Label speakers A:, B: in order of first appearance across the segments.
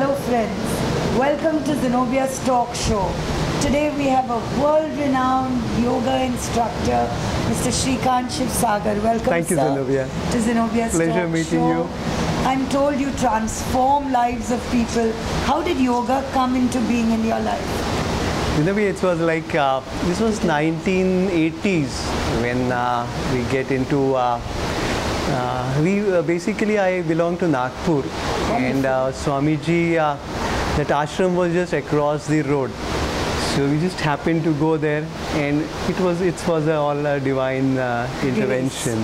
A: Hello friends, welcome to Zenobia's talk show. Today we have a world-renowned yoga instructor, Mr. Shrikant Kshirsagar. Welcome
B: Thank you,
A: sir,
B: Zenobia.
A: to Zenobia's
B: Pleasure
A: talk
B: meeting
A: show.
B: you.
A: I'm told you transform lives of people. How did yoga come into being in your life?
B: Zenobia, it was like, uh, this was 1980s when uh, we get into, uh, uh, we uh, basically I belong to Nagpur and uh, Swamiji, uh, that ashram was just across the road. So we just happened to go there and it was, it was a, all a divine uh, intervention.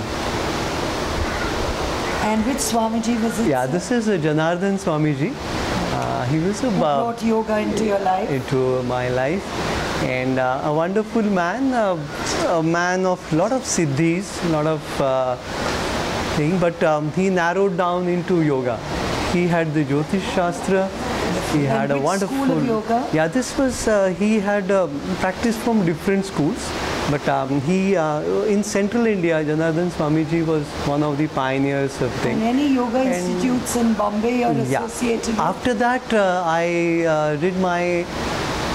A: And which Swamiji was it?
B: Yeah, this is uh, Janardhan Swamiji. Uh, he was a
A: Who
B: uh,
A: brought yoga into your life.
B: into my life and uh, a wonderful man uh, a man of lot of siddhis lot of uh, thing but um, he narrowed down into yoga he had the jyotish shastra he
A: And
B: had a wonderful
A: school of yoga?
B: yeah this was uh, he had uh, practiced from different schools but um, he uh, in central india janardhan swamiji was one of the pioneers of
A: And
B: things
A: any yoga
B: And-
A: institutes in Bombay you're associated with?
B: after that, uh, I uh, did my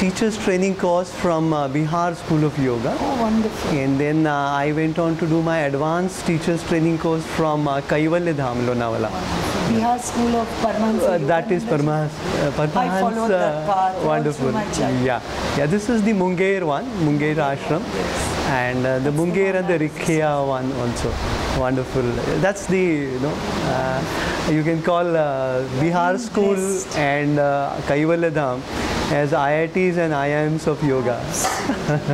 B: teacher's training course from uh, Bihar School of Yoga.
A: Oh, wonderful.
B: And then uh, I went on to do my advanced teacher's training course from uh, Kaivalya Dham, Lonavala.
A: Bihar School of Paramahansa
B: Uh, that is. Paramahansa. Uh, Paramahansa,
A: followed that path
B: Wonderful. Yeah, yeah. This is the Munger one, Munger ashram, and uh, the Munger and the Rikhiya one also. Wonderful. That's the you know uh, you can call uh, Bihar School and uh, Kaivalya Dham as IITs and IIMs of yoga.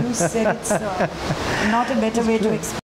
A: You said it, sir. Not a better way to explain.